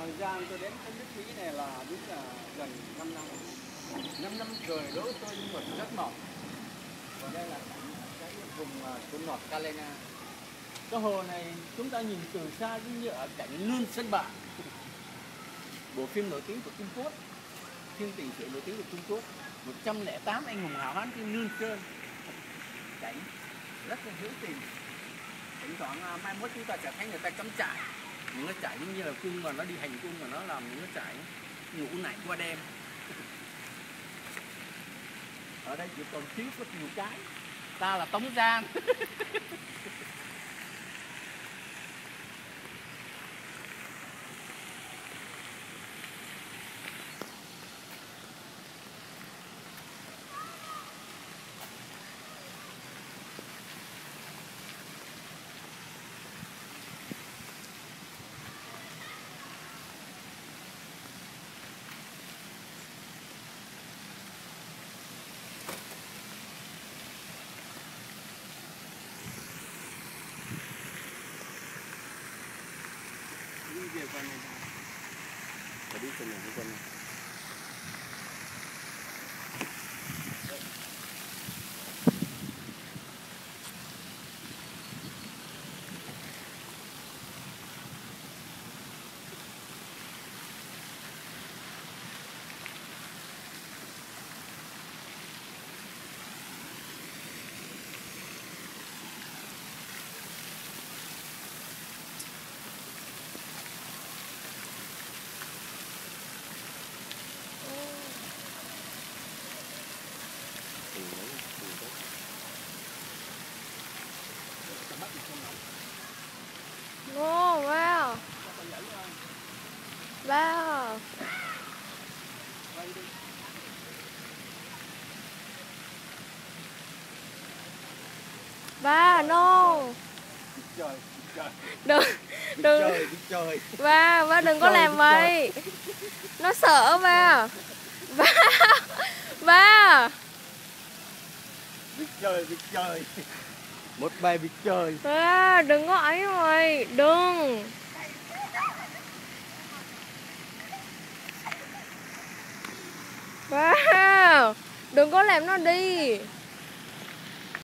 thời gian tôi đến cái nước Mỹ này là đúng là gần 5 năm rồi. 5 năm rồi đối với tôi nhưng mà rất mỏng. Và đây là cái vùng à, của North Carolina. Cái hồ này chúng ta nhìn từ xa giống như ở cảnh lương sân bạc. Bộ phim nổi tiếng của Trung Quốc, phim tình sự nổi tiếng của Trung Quốc. 108 anh hùng hào hán trên lương sơn. Cảnh rất là hữu tình. Thỉnh thoảng à, mai mốt chúng ta sẽ thấy người ta cắm trại những nó chảy giống như là cung mà nó đi hành cung mà nó làm những cái chảy ngủ nảy qua đêm. Ở đây chỉ còn thiếu có nhiều cái. Ta là tống giang. đi về con này phải đi trên này con này Tao Ba, no. Đừng, đừng. Ba, ba đừng có Trời, làm trời. vậy. Nó sợ ba. Ba. Ba. đi chơi đi chơi một bài đi chơi Ba, đừng có ấy vậy. Đừng. Ba. Đừng có làm nó đi.